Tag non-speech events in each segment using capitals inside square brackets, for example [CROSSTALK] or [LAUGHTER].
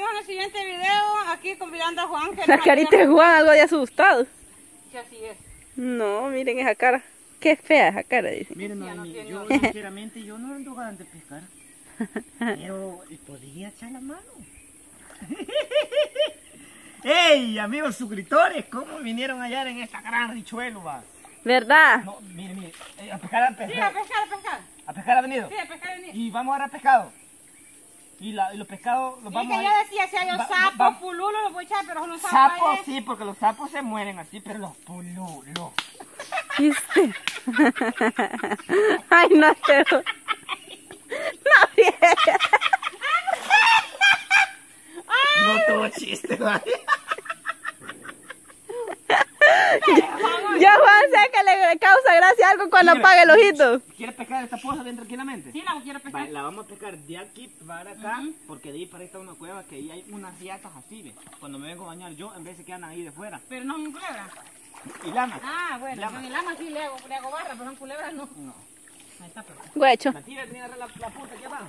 vemos en el siguiente video, aquí convidando a Juan. Que La carita de. Juan algo de asustado. Sí, así es. No, miren esa cara. Qué fea esa cara, dice. Miren, no yo [LAUGHS] sinceramente yo no ando ganas de pescar. Pero podría echar la mano. [LAUGHS] ¡Ey, amigos suscriptores! ¿Cómo vinieron allá en esta gran richuelo, va? ¿Verdad? No, mire, mire, eh, a pescar, a Sí, a pescar, pescar, a pescar. a pescar ha venido. Sí, a pescar. Y Y vamos a agarrar pescado. Y, la- y los pescados los vamos que a... yo decía, si hay un sapo, pululo, lo voy a echar, pero unos sapos Sapos sí, porque los sapos se mueren así, pero los pululos. ¿Viste? [LAUGHS] Ay, no sé. No, bien. No tuvo chiste, ¿vale? Yo, Juan, sé que le causa gracia algo cuando apaga el ojito. ¿Quieres pescar esta poza bien tranquilamente? Sí, la quiero pescar. Va, la vamos a pescar de aquí para acá, porque de ahí para ahí está una cueva que ahí hay unas riatas así, ¿ve? Cuando me vengo a bañar yo, en vez de quedan ahí de fuera. Pero no son culebras. Y lana. Ah, bueno, Lama. con el lama sí le hago, le hago barra, pero son culebras no. No. Ahí está, pero. Guacho. La tira que agarrar la, la punta aquí abajo.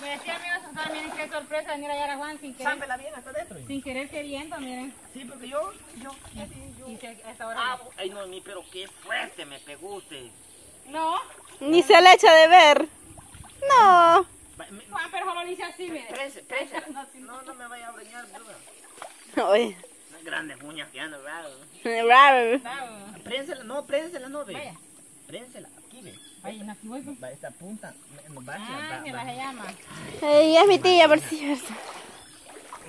Me decía amigos, ustedes miren qué sorpresa venir allá a Juan sin querer, Sámpela bien hasta adentro. sin querer queriendo, miren. Sí, porque yo, yo, así, yo. Y se- a esta hora. Ah, ay no, mi, pero qué fuerte me pegó usted. No, Ni se le echa de ver. No. Juan, pero solo dice así, mire. Prense, prense. No, No, no me vaya a breñar, bruda. Oye. Unas grandes uñas que ando, raro. Raro. Bravo. Prénsela, no, prénsela, no, ve. Vaya. Prénsela, aquí, ve. Vaya, no, aquí voy. pues. Va esta punta, me va va- Ángela va- se llama. Ella es mi tía, por cierto.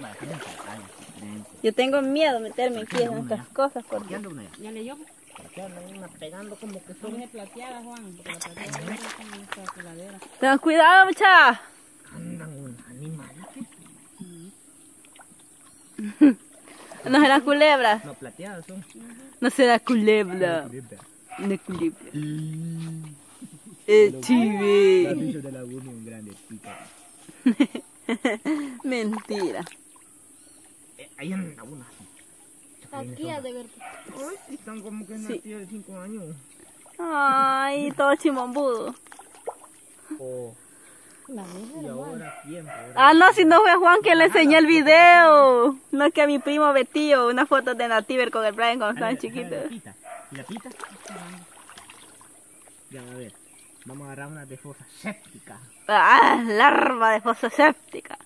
ay. Yo tengo miedo meterme aquí en estas cosas ¿Por porque? Ya leyó. ¿Por qué anda una pegando como que son? Tiene plateada, Juan. plateada. Ten cuidado, muchacha. Andan un animal. [LAUGHS] No será culebra. No, plateadas son. No será culebra. Una culebra. Eh, chive. bicho de la un grande pica. [LAUGHS] Mentira. Eh, ahí anda una. Aquí ha de ver. Ay, están como que Sí. nacidos de 5 años. Ay, todo chimombudo. Oh, y ahora. Ah, no, si no fue Juan que le enseñó el video. No es que a mi primo Betío, una foto de Nativer con el Brian cuando estaban La chiquitos. pita. ¿Y la pita? Ya, a ver. Vamos a agarrar una de fosa séptica. Ah, larva de fosa séptica.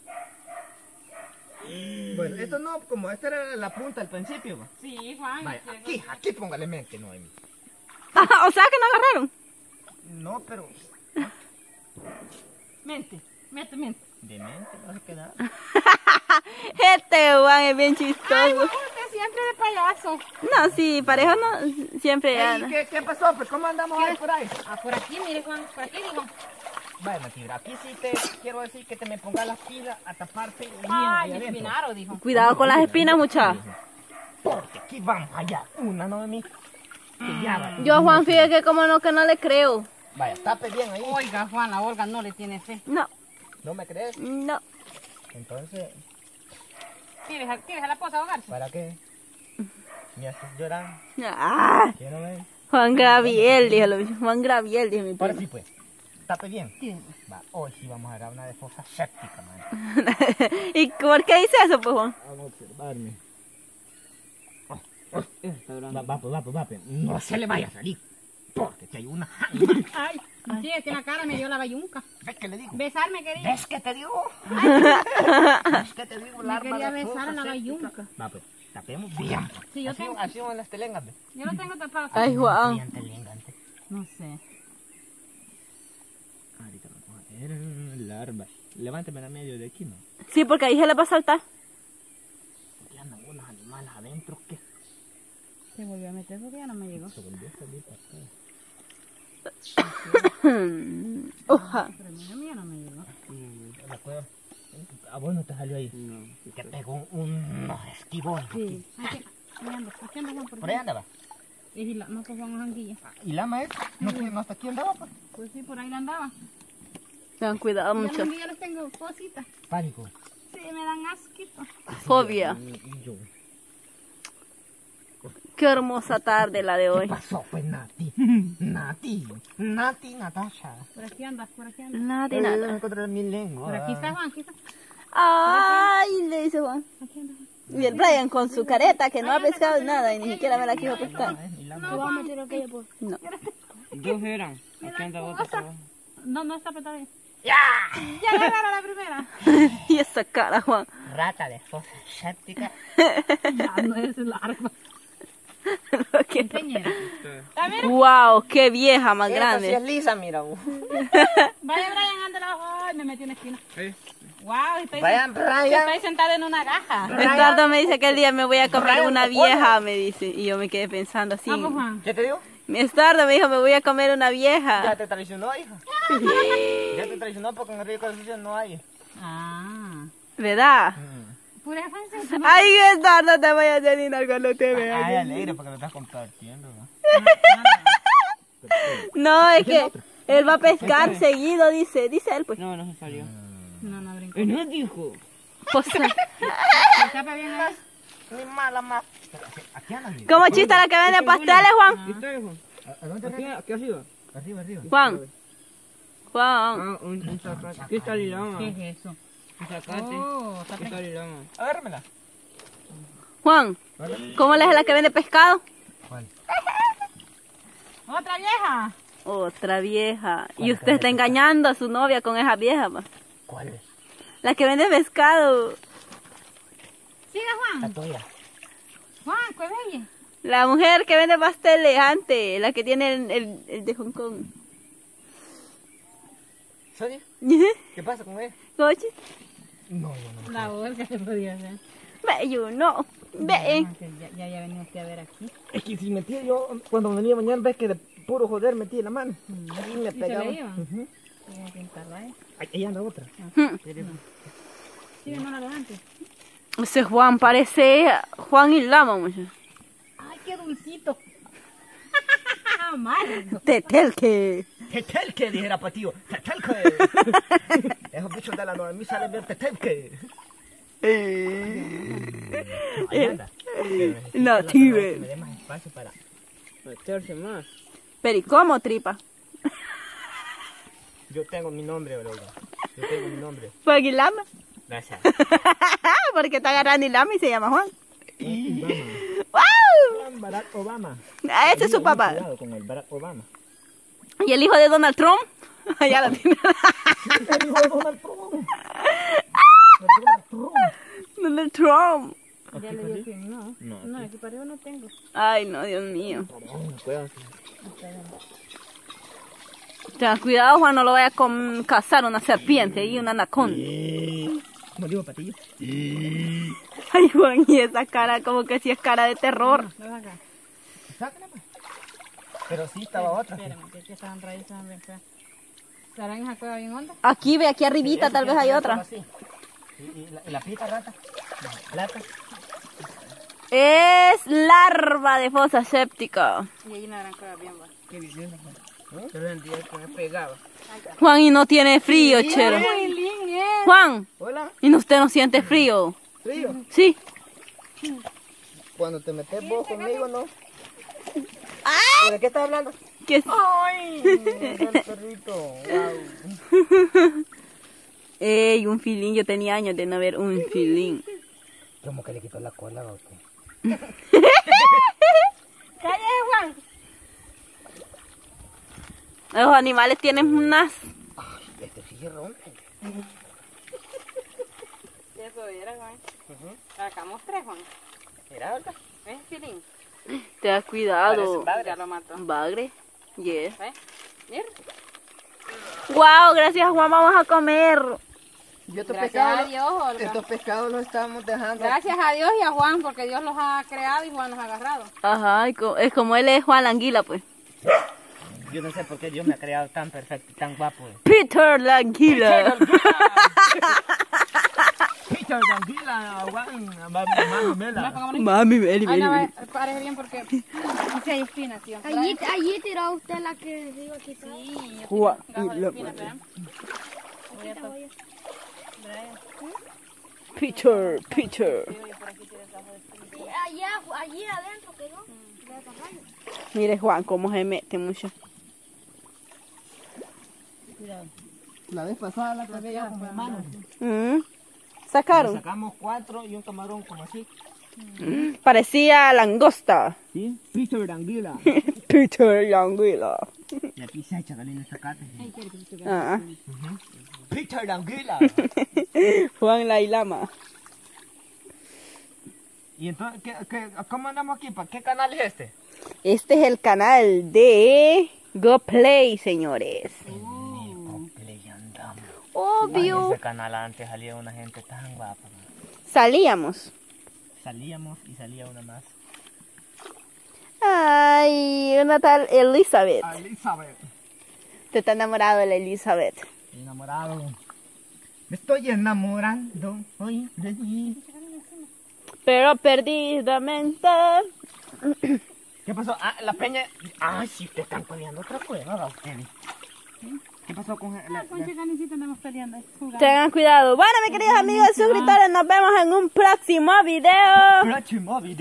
Bueno, esto no, como esta era la punta al principio. va. Sí, Juan. Vaya, aquí, aquí póngale mente, Noemi. Ah, o sea que no agarraron. No, pero [LAUGHS] Mente, mente, mente. de mente no se queda. [LAUGHS] Este Juan es bien chistoso. Usted siempre de payaso. No, sí, pareja no, siempre Ey. ¿qué, ¿Qué pasó? Pues, ¿cómo andamos ahí por ahí? Ah, por aquí, mire, Juan. Por aquí, dijo. Vaya, Matilda, aquí sí te quiero decir que te me pongas las pilas a taparte bien Ay, ahí espinaro, dijo. Cuidado con las espinas, muchacha. Porque aquí vamos allá. Una, Noemi. Que ya va. Yo a Juan, fíjate que como no, que no le creo. Vaya, tape bien ahí. Oiga, Juan, a Olga no le tiene fe. No, ¿No me crees? no. Entonces, Tírese, tírese la posa a ahogarse. ¿para qué? Me haces llorar. Ah, Quiero ver. Juan Graviel, dijo lo mismo. Juan Graviel, dijo mi Ahora primo. sí, pues. Tape bien. Va, hoy sí vamos a agarrar una de fosa séptica, man. [LAUGHS] ¿Y por qué dice eso, pues, Juan? Vamos a observarme. Va, va, pues, va, pues, va, pues. No se le vaya a salir. Porque si hay una. [LAUGHS] Ay, sí, es que la cara me dio la bayunca. ¿Ves que le digo? Besarme quería. ¿Ves que te digo? ¿Ves que te digo? Me quería de besar a la bayunca. Va, pues, tapemos bien. Sí, yo así, tengo. así van las telengas. Yo lo tengo tapado. Ay, telengante. No sé. Ahorita vamos a ver larva. Levánteme la medio de aquí, ¿no? Sí, porque ahí se le va a saltar. Porque andan unos animales adentro que Se volvió a meter porque ya no me llegó. se volvió a salir para acá. [COUGHS] Oja. Pero a mí a mí ya no me llegó. La cueva. ¿A vos no te salió ahí? No. Te pegó un, unos esquivones. Sí. Aquí, aquí aquí Juan por Por ahí aquí. andaba. Y la, no, pues Juan Anguilla. ¿Y lama es? ¿No, no hasta aquí andaba? Pues? Pues sí, por ahí la andaba. Tengan cuidado mucho. los días les tengo cositas. Pánico. Sí, me dan asquito. Fobia. Qué hermosa tarde la de ¿Qué hoy. pasó? Pues Nati. Nati. Nati, Natasha. Por aquí anda, por aquí anda. Nada de Eh, nada. encontré mi lengua. Por aquí está Juan, aquí está. Ay, le dice Juan. Y el Brian con su careta que no ha pescado nada y ni siquiera me la quiso pescar. No. [LAUGHS] Dos eran. Aquí anda otra. No, no está apretado ¡Ya! ¡Ya agarraron la primera! [LAUGHS] Y esa cara, Juan. Rata de fosa séptica. Ya, no es largo. [LAUGHS] Lo que-. Wow, qué vieja más Esta sí grande. es lisa, mira. vos. [LAUGHS] Vaya, Brian, anda la Ay, me metí en la esquina. Eh. Wow, estoy, Vayan, Brian. estoy sentada en una gaja. Eduardo me dice que el día me voy a comer Brian, una ¿te vieja, me dice. Y yo me quedé pensando así. Vamos, Juan. ¿Qué te digo? [LAUGHS] Mi Eduardo me dijo, me voy a comer una Ya vieja. te traicionó, hija. Ya te traicionó porque en el río Concepción no hay. Ah. ¿Verdad? Pura francesa. Ay, Eduardo, te voy a hacer cuando te vea. Ay, alegre porque lo estás compartiendo. ¿no? No, es que él va a pescar seguido, dice. Dice él, pues. No, no se salió. No, no brinco. Eh, no dijo. Pues, [LAUGHS] Se tapa bien ahí. Ni mala más. ¿Cómo chista la que vende pasteles, Juan? ¿A dónde aquí, arriba? Arriba, arriba. Juan. Juan. Ah, un, un zacate. ¿Qué está lilama? ¿Qué es eso? Un zacate. Oh, está ¿Qué está lilama? Agárramela. Juan. ¿Cómo le es la que vende pescado? ¿Cuál? [LAUGHS] ¿Otra vieja? Otra vieja. Y usted está engañando a su novia con esa vieja, pa. ¿Cuál es? La que vende pescado. Siga, La Juan. tuya. ¿Cuál es ella? La mujer que vende pasteles antes. La que tiene el, el, el de Hong Kong. ¿Sonia? [LAUGHS] ¿Qué pasa con él? Coche. No, no, no. La que [LAUGHS] se podía hacer. Ve, yo no. Ve. Ah, Ya, ya, ya venía usted a ver aquí. Es que si metía yo, cuando venía mañana, ves que de puro joder metí la mano. Y me ¿Y se pegaba. le iba? Ujú. Voy a pintarla ahí. Ahí- Ahí anda otra. Hmm. Sí, no la levante. Ese Juan parece Juan y Lama. Ay, qué dulcito. [LAUGHS] Amargo. Tetelque. Tetelke, dijera Patío. Tetelke. [LAUGHS] Esos bichos de la nueva mí salen bien tetelke. Ahí anda. No, Que tío. me dé más espacio para meterse más. Pero ¿y cómo tripa? Yo tengo mi nombre, bro. Yo tengo mi nombre. Juan y Lama. Gracias. [LAUGHS] Porque está agarrando y Lama y se llama Juan. Obama. ¡Wow! Barack Obama. Ah, Ese es su papá. Cuidado con el Barack Obama. ¿Y el hijo de Donald Trump? [LAUGHS] ya lo tiene. [LAUGHS] El hijo de Donald Trump. Donald Trump. Ya le dije no. No. No, aquí para arriba no tengo. Ay, no, Dios mío. Ten cuidado, Juan, no lo vaya a cazar una serpiente y una anaconda. ¿Cómo digo, Patillo? Ay, Juan, y esa cara como que sí es cara de terror. No acá. Sácala, pues. Pero sí estaba otra. Espérame, que aquí estaban raíces bien feas. ¿Estarán en esa cueva bien honda? Aquí, ve, aquí arribita tal vez hay otra. Así. ¿Y, y la, y la pita rata? Plata. Es larva de fosa séptica. Y ahí una gran cueva bien. ¿Qué Juan, y no tiene frío, chero. Juan, Hola, y usted no siente frío. frío. Sí. Cuando te metes vos conmigo, ¿no? ¿De qué estás hablando? ¡Ay! [LAUGHS] El perrito. Wow. Ey, un filín. Yo tenía años de no ver un filín. ¿Cómo que le quitó la cola o qué? [LAUGHS] ¡Cállate, Juan! Los animales tienen unas... Ay, este sí es rompe. Eso era, Juan. Sacamos tres, Juan. Mira, ¿verdad? ¿Ves, Filín? Ten cuidado. Parecen Ya lo mató. Bagre. Yes. ¿Ves? Mira. Wow, gracias Juan, vamos a comer. Y estos Gracias a pescados, Dios, Olga. estos pescados los estamos dejando. Gracias a Dios y a Juan, porque Dios los ha creado y Juan los ha agarrado. Ajá, es como él es Juan Languila, pues. Yo no sé por qué Dios me ha creado tan perfecto y tan guapo. eh. Peter Languila. Peter Danguila, Juan, [LAUGHS] mami Mela. Mami, Meli, Ay, Meli, no, parece bien porque dice hay espinas, tío. Allí, allí tiró usted la que digo que. Sí, yo Peter, Peter. Allá, allí adentro quedó. De la cabaña. Mire Juan, cómo se mete mucho. La vez pasada la traía con mi hermano. Mm. Sacaron. Sacamos cuatro y un camarón como así. Parecía langosta. ¿Sí? Peter de anguila. Peter Languila. Y aquí se echa. Ah. Peter de anguila. [LAUGHS] Juan la Lama. y entonces, ¿qué, qué, cómo andamos aquí? ¿Para qué canal es este? Este es el canal de GoPlay, señores. Obvio. ese canal antes salía una gente tan guapa. Salíamos. Salíamos y salía una más. Ay, una tal Elizabeth. Elizabeth. Te está enamorado de la Elizabeth. Enamorado. Me estoy enamorando hoy de ti. Pero perdidamente. ¿Qué pasó? Ah, la peña. Ay, sí, te están peleando otra cueva, ¿va ustedes? ¿Qué pasó con la, andamos peleando. jugando. Tengan cuidado. Bueno, mis queridos amigos suscriptores, nos vemos en un próximo video. próximo video?